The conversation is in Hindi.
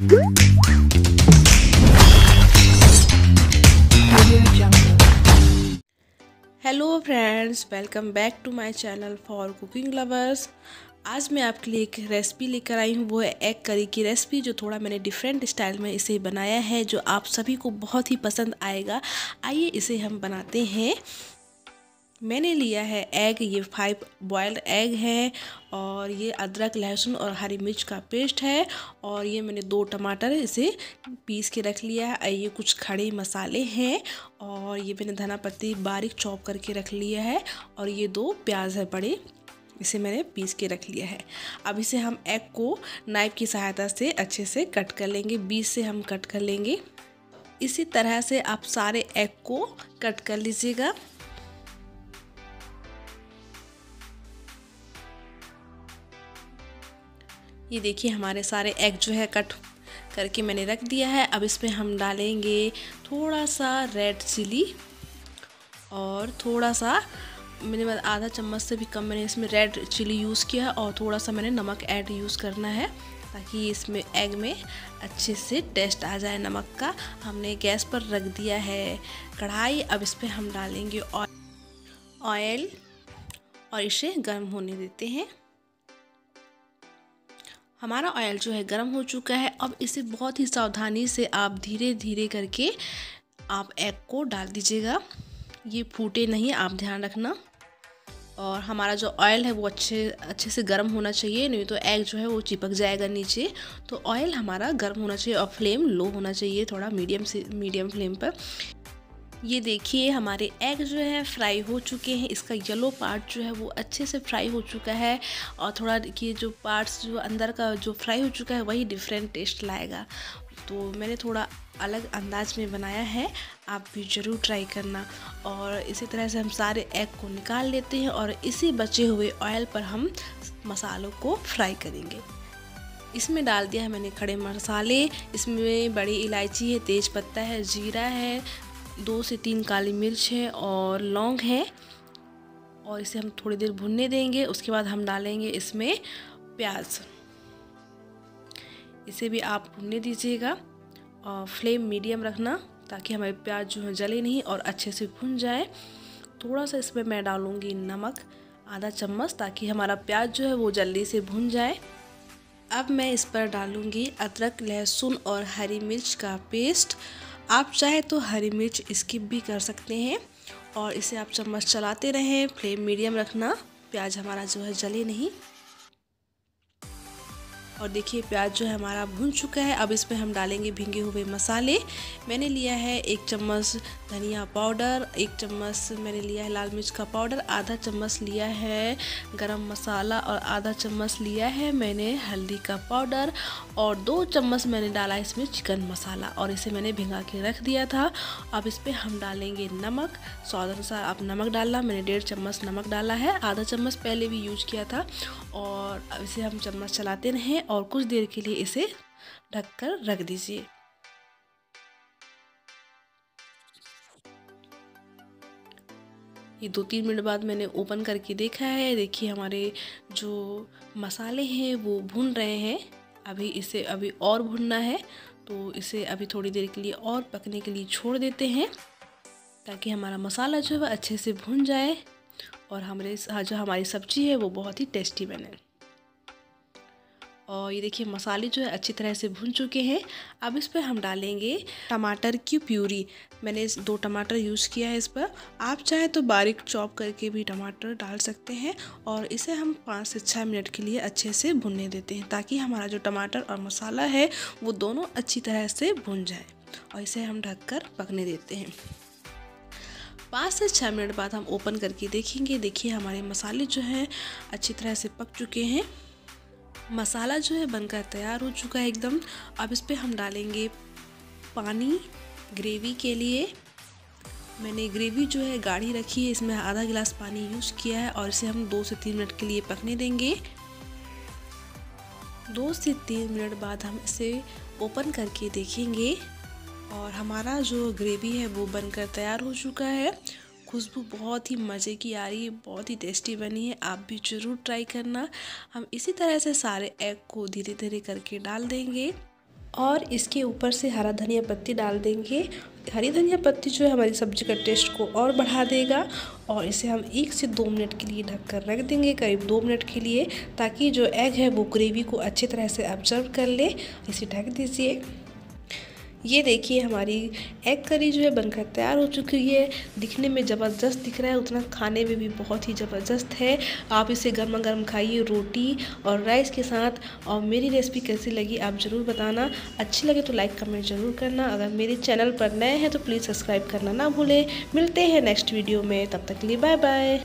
Hello friends welcome back to my channel for cooking lovers आज मैं आपके लिए एक रेसिपी लेकर आई हूँ, वो है एग करी की रेसिपी जो थोड़ा मैंने डिफरेंट स्टाइल में इसे बनाया है, जो आप सभी को बहुत ही पसंद आएगा। आइए इसे हम बनाते हैं। मैंने लिया है एग ये फाइव बॉयल्ड एग है और ये अदरक, लहसुन और हरी मिर्च का पेस्ट है और ये मैंने दो टमाटर इसे पीस के रख लिया है। ये कुछ खड़े मसाले हैं और ये मैंने धना पत्ती बारीक चॉप करके रख लिया है और ये दो प्याज है बड़े, इसे मैंने पीस के रख लिया है। अब इसे हम एग को नाइफ की सहायता से अच्छे से कट कर लेंगे बीच से हम कट कर लेंगे। इसी तरह से आप सारे एग को कट कर लीजिएगा। ये देखिए हमारे सारे एग जो है कट करके मैंने रख दिया है। अब इसमें हम डालेंगे थोड़ा सा रेड चिली और थोड़ा सा, मैंने आधा चम्मच से भी कम मैंने इसमें रेड चिली यूज़ किया है और थोड़ा सा मैंने नमक ऐड यूज़ करना है ताकि इसमें एग में अच्छे से टेस्ट आ जाए नमक का। हमने गैस पर रख दिया है कढ़ाई। अब इस पर हम डालेंगे ऑयल और इसे गर्म होने देते हैं। हमारा ऑयल जो है गर्म हो चुका है। अब इसे बहुत ही सावधानी से आप धीरे धीरे करके आप एग को डाल दीजिएगा। ये फूटे नहीं, आप ध्यान रखना। और हमारा जो ऑयल है वो अच्छे अच्छे से गर्म होना चाहिए, नहीं तो एग जो है वो चिपक जाएगा नीचे। तो ऑयल हमारा गर्म होना चाहिए और फ्लेम लो होना चाहिए थोड़ा मीडियम से मीडियम फ्लेम पर। ये देखिए, हमारे एग जो है फ्राई हो चुके हैं। इसका येलो पार्ट जो है वो अच्छे से फ्राई हो चुका है और थोड़ा ये जो पार्ट्स जो अंदर का जो फ्राई हो चुका है, वही डिफरेंट टेस्ट लाएगा। तो मैंने थोड़ा अलग अंदाज में बनाया है, आप भी ज़रूर ट्राई करना। और इसी तरह से हम सारे एग को निकाल लेते हैं और इसी बचे हुए ऑयल पर हम मसालों को फ्राई करेंगे। इसमें डाल दिया है मैंने खड़े मसाले, इसमें बड़ी इलायची है, तेज़ पत्ता है, जीरा है दो से तीन काली मिर्च है और लौंग है। और इसे हम थोड़ी देर भुनने देंगे, उसके बाद हम डालेंगे इसमें प्याज। इसे भी आप भुनने दीजिएगा। और फ्लेम मीडियम रखना ताकि हमारे प्याज जो है जले नहीं और अच्छे से भुन जाए। थोड़ा सा इसमें मैं डालूँगी नमक, आधा चम्मच ताकि हमारा प्याज जो है वो जल्दी से भुन जाए। अब मैं इस पर डालूँगी अदरक, लहसुन और हरी मिर्च का पेस्ट। आप चाहे तो हरी मिर्च स्किप भी कर सकते हैं और इसे आप चम्मच चलाते रहें फ्लेम मीडियम रखना, प्याज हमारा जो है जले नहीं। और देखिए, प्याज जो है हमारा भुन चुका है। अब इसमें हम डालेंगे भींगे हुए मसाले। मैंने लिया है एक चम्मच धनिया पाउडर, एक चम्मच मैंने लिया है लाल मिर्च का पाउडर, आधा चम्मच लिया है गरम मसाला और आधा चम्मच लिया है मैंने हल्दी का पाउडर और दो चम्मच मैंने डाला इसमें चिकन मसाला और इसे मैंने भिंगा के रख दिया था। अब इस पर हम डालेंगे नमक। स्वाद अनुसार आप नमक डालना। मैंने डेढ़ चम्मच नमक डाला है। आधा चम्मच पहले भी यूज़ किया था और इसे हम चम्मच चलाते रहें और कुछ देर के लिए इसे ढककर रख दीजिए। ये दो तीन मिनट बाद मैंने ओपन करके देखा है। देखिए हमारे जो मसाले हैं वो भून रहे हैं। अभी इसे अभी और भुनना है। तो इसे अभी थोड़ी देर के लिए और पकने के लिए छोड़ देते हैं ताकि हमारा मसाला जो है वह अच्छे से भुन जाए और हमारे जो हमारी सब्ज़ी है वो बहुत ही टेस्टी बने। और ये देखिए मसाले जो है अच्छी तरह से भुन चुके हैं। अब इस पर हम डालेंगे टमाटर की प्यूरी। मैंने दो टमाटर यूज़ किया है इस पर। आप चाहे तो बारीक चॉप करके भी टमाटर डाल सकते हैं और इसे हम पाँच से छः मिनट के लिए अच्छे से भुनने देते हैं ताकि हमारा जो टमाटर और मसाला है वो दोनों अच्छी तरह से भुन जाए और इसे हम ढककर पकने देते हैं। पाँच से छः मिनट बाद हम ओपन करके देखेंगे। देखिए हमारे मसाले जो हैं अच्छी तरह से पक चुके हैं। मसाला जो है बनकर तैयार हो चुका है एकदम। अब इस पर हम डालेंगे पानी ग्रेवी के लिए। मैंने ग्रेवी जो है गाढ़ी रखी है, इसमें आधा गिलास पानी यूज़ किया है और इसे हम दो से तीन मिनट के लिए पकने देंगे। दो से तीन मिनट बाद हम इसे ओपन करके देखेंगे और हमारा जो ग्रेवी है वो बनकर तैयार हो चुका है। खुशबू बहुत ही मज़े की आ रही है, बहुत ही टेस्टी बनी है। आप भी ज़रूर ट्राई करना। हम इसी तरह से सारे एग को धीरे धीरे करके डाल देंगे और इसके ऊपर से हरा धनिया पत्ती डाल देंगे। हरी धनिया पत्ती जो है हमारी सब्ज़ी का टेस्ट को और बढ़ा देगा और इसे हम एक से दो मिनट के लिए ढक कर रख देंगे, करीब दो मिनट के लिए, ताकि जो एग है वो ग्रेवी को अच्छी तरह से ऑब्ज़र्व कर ले। इसे ढक दीजिए। ये देखिए हमारी एग करी जो है बनकर तैयार हो चुकी है। दिखने में ज़बरदस्त दिख रहा है, उतना खाने में भी बहुत ही ज़बरदस्त है। आप इसे गर्मा गर्म खाइए रोटी और राइस के साथ। और मेरी रेसिपी कैसी लगी आप ज़रूर बताना। अच्छी लगे तो लाइक कमेंट ज़रूर करना। अगर मेरे चैनल पर नए हैं तो प्लीज़ सब्सक्राइब करना ना भूलें। मिलते हैं नेक्स्ट वीडियो में। तब तक के लिए बाय बाय